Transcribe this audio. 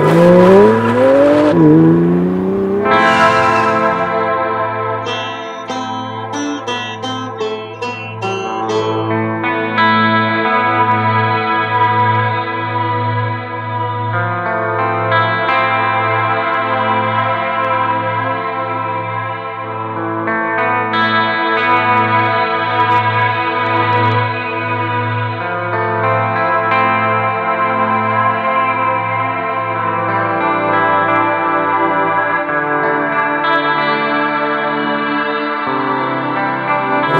Oh.